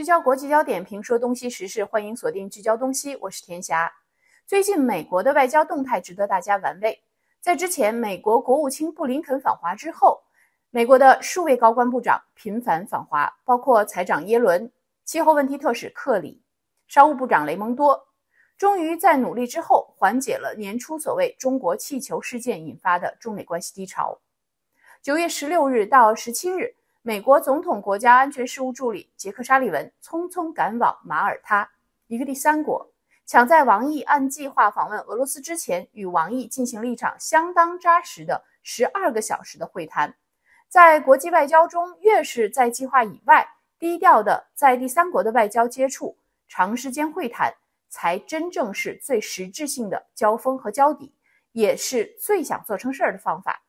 聚焦国际焦点，评说东西时事，欢迎锁定聚焦东西，我是田霞。最近美国的外交动态值得大家玩味。在之前美国国务卿布林肯访华之后，美国的数位高官部长频繁访华，包括财长耶伦、气候问题特使克里、商务部长雷蒙多，终于在努力之后缓解了年初所谓中国气球事件引发的中美关系低潮。九月十六日到十七日。美国总统国家安全事务助理杰克·沙利文匆匆赶往马耳他，一个第三国，抢在王毅按计划访问俄罗斯之前，与王毅进行了一场相当扎实的十二个小时的会谈。在国际外交中，越是在计划以外、低调的在第三国的外交接触，长时间会谈才真正是最实质性的交锋和交底，也是最想做成事儿的方法。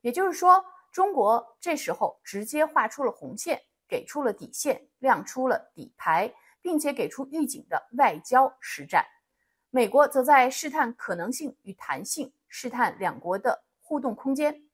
也就是说。中国这时候直接画出了红线，给出了底线，亮出了底牌，并且给出预警的外交实战。美国则在试探可能性与弹性，试探两国的互动空间。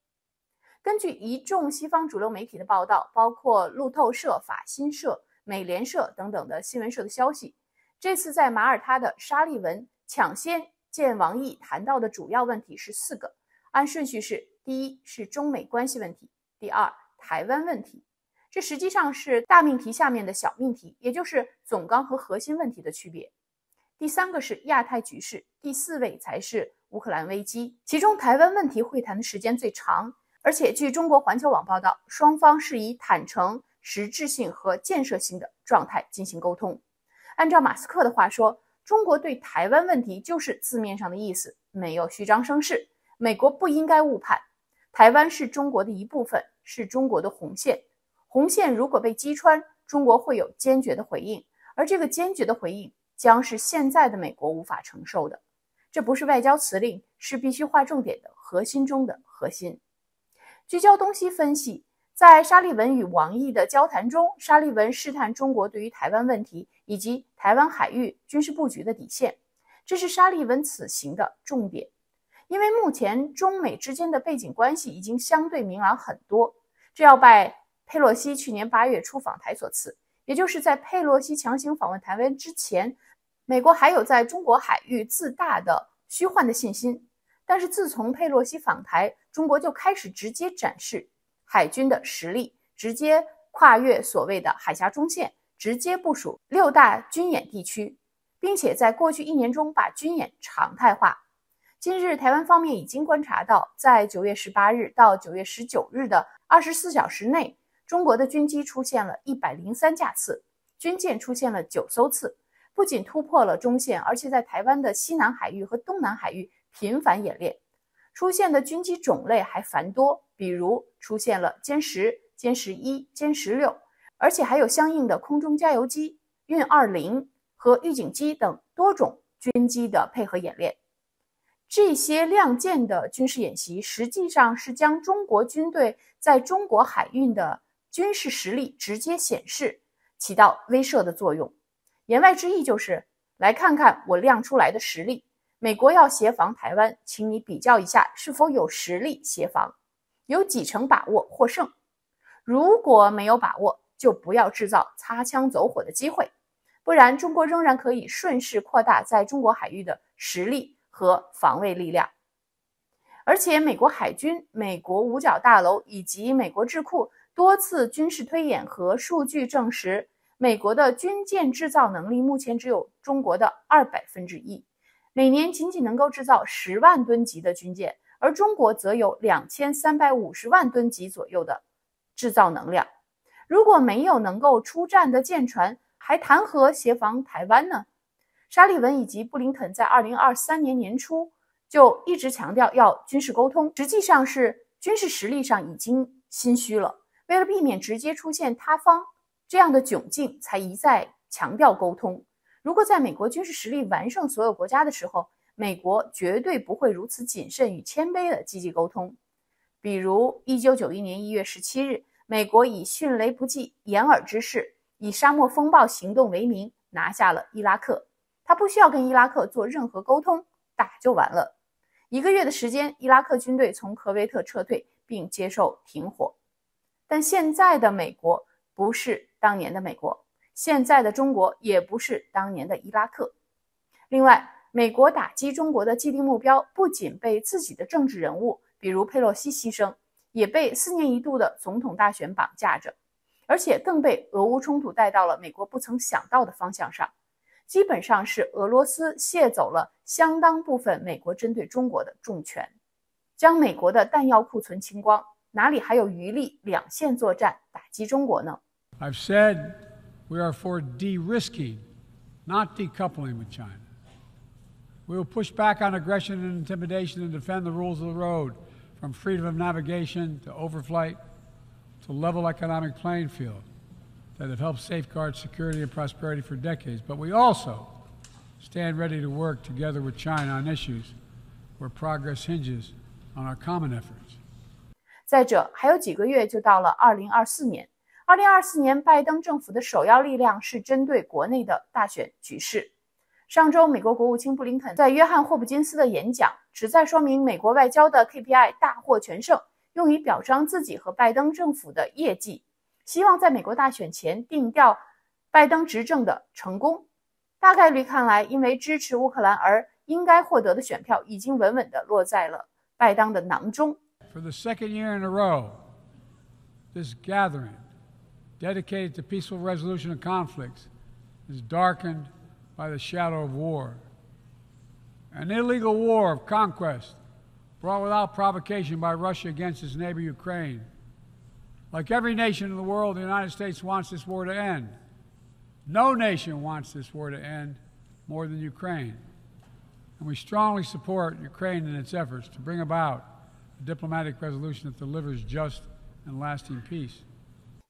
根据一众西方主流媒体的报道，包括路透社、法新社、美联社等等的新闻社的消息，这次在马耳他的沙利文抢先见王毅谈到的主要问题是四个，按顺序是。第一是中美关系问题，第二台湾问题，这实际上是大命题下面的小命题，也就是总纲和核心问题的区别。第三个是亚太局势，第四位才是乌克兰危机。其中台湾问题会谈的时间最长，而且据中国环球网报道，双方是以坦诚、实质性和建设性的状态进行沟通。按照马斯克的话说，中国对台湾问题就是字面上的意思，没有虚张声势。美国不应该误判。台湾是中国的一部分，是中国的红线。红线如果被击穿，中国会有坚决的回应，而这个坚决的回应将是现在的美国无法承受的。这不是外交辞令，是必须划重点的核心中的核心。聚焦东西分析，在沙利文与王毅的交谈中，沙利文试探中国对于台湾问题以及台湾海域军事布局的底线，这是沙利文此行的重点。因为目前中美之间的背景关系已经相对明朗很多，这要拜佩洛西去年八月出访台所赐。也就是在佩洛西强行访问台湾之前，美国还有在中国海域自大的虚幻的信心。但是自从佩洛西访台，中国就开始直接展示海军的实力，直接跨越所谓的海峡中线，直接部署六大军演地区，并且在过去一年中把军演常态化。近日，台湾方面已经观察到，在九月十八日到九月十九日的二十四小时内，中国的军机出现了一百零三架次，军舰出现了九艘次，不仅突破了中线，而且在台湾的西南海域和东南海域频繁演练，出现的军机种类还繁多，比如出现了歼十、歼十一、歼十六，而且还有相应的空中加油机、运二零和预警机等多种军机的配合演练。这些亮剑的军事演习，实际上是将中国军队在中国海运的军事实力直接显示，起到威慑的作用。言外之意就是，来看看我亮出来的实力。美国要协防台湾，请你比较一下是否有实力协防，有几成把握获胜。如果没有把握，就不要制造擦枪走火的机会，不然中国仍然可以顺势扩大在中国海域的实力。和防卫力量，而且美国海军、美国五角大楼以及美国智库多次军事推演和数据证实，美国的军舰制造能力目前只有中国的二百分之一，每年仅仅能够制造十万吨级的军舰，而中国则有两千三百五十万吨级左右的制造能量。如果没有能够出战的舰船，还谈何协防台湾呢？沙利文以及布林肯在二零二三年年初就一直强调要军事沟通，实际上是军事实力上已经心虚了。为了避免直接出现塌方这样的窘境，才一再强调沟通。如果在美国军事实力完胜所有国家的时候，美国绝对不会如此谨慎与谦卑的积极沟通。比如，一九九一年一月十七日，美国以迅雷不及掩耳之势，以沙漠风暴行动为名拿下了伊拉克。他不需要跟伊拉克做任何沟通，打就完了。一个月的时间，伊拉克军队从科威特撤退，并接受停火。但现在的美国不是当年的美国，现在的中国也不是当年的伊拉克。另外，美国打击中国的既定目标不仅被自己的政治人物，比如佩洛西牺牲，也被四年一度的总统大选绑架着，而且更被俄乌冲突带到了美国不曾想到的方向上。基本上是俄罗斯卸走了相当部分美国针对中国的重权，将美国的弹药库存清光，哪里还有余力两线作战打击中国呢？I've said we are for de-risking, not decoupling with China. We will push back on aggression and intimidation and defend the rules of the road, from freedom of navigation to overflight to level economic playing field. That have helped safeguard security and prosperity for decades. But we also stand ready to work together with China on issues where progress hinges on our common efforts. 再者，还有几个月就到了二零二四年。二零二四年，拜登政府的首要力量是针对国内的大选局势。上周，美国国务卿布林肯在约翰霍普金斯的演讲，旨在说明美国外交的 KPI 大获全胜，用以表彰自己和拜登政府的业绩。希望在美国大选前定调拜登执政的成功。大概率看来，因为支持乌克兰而应该获得的选票已经稳稳地落在了拜登的囊中。For the second year in a row, this gathering dedicated to peaceful resolution of conflicts is darkened by the shadow of war. An illegal war of conquest brought without provocation by Russia against its neighbor Ukraine. Like every nation in the world, the United States wants this war to end. No nation wants this war to end more than Ukraine. And we strongly support Ukraine in its efforts to bring about a diplomatic resolution that delivers just and lasting peace.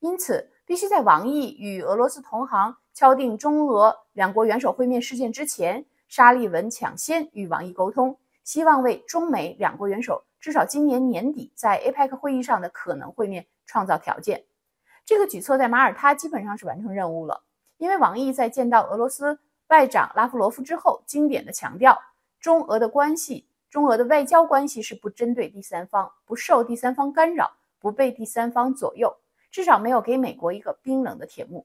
因此，必须在王毅与俄罗斯同行敲定中俄两国元首会面事件之前，沙利文抢先与王毅沟通，希望为中美两国元首至少今年年底在 APEC 会议上的可能会面 创造条件，这个举措在马耳他基本上是完成任务了。因为王毅在见到俄罗斯外长拉夫罗夫之后，经典的强调，中俄的关系，中俄的外交关系是不针对第三方，不受第三方干扰，不被第三方左右，至少没有给美国一个冰冷的铁幕。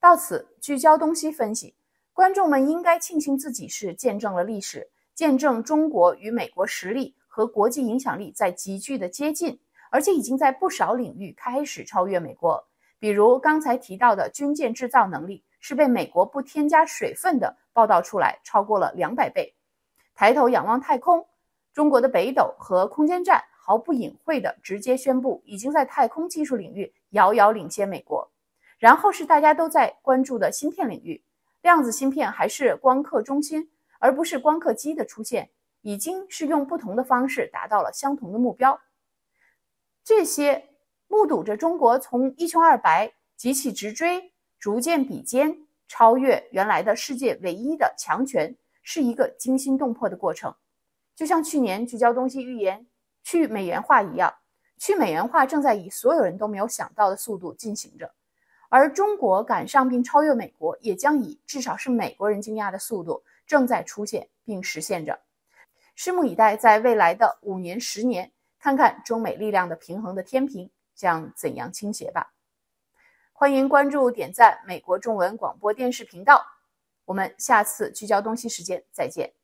到此，聚焦东西分析，观众们应该庆幸自己是见证了历史，见证中国与美国实力和国际影响力在急剧的接近。而且已经在不少领域开始超越美国，比如刚才提到的军舰制造能力是被美国不添加水分的报道出来，超过了两百倍。抬头仰望太空，中国的北斗和空间站毫不隐晦地直接宣布，已经在太空技术领域遥遥领先美国。然后是大家都在关注的芯片领域，量子芯片还是光刻中心，而不是光刻机的出现，已经是用不同的方式达到了相同的目标。这些目睹着中国从一穷二白急起直追，逐渐比肩，超越原来的世界唯一的强权，是一个惊心动魄的过程。就像去年聚焦东西预言去美元化一样，去美元化正在以所有人都没有想到的速度进行着，而中国赶上并超越美国，也将以至少是美国人惊讶的速度正在出现并实现着。拭目以待，在未来的五年、十年。看看中美力量的平衡的天平将怎样倾斜吧。欢迎关注、点赞美国中文广播电视频道。我们下次聚焦东西时间再见。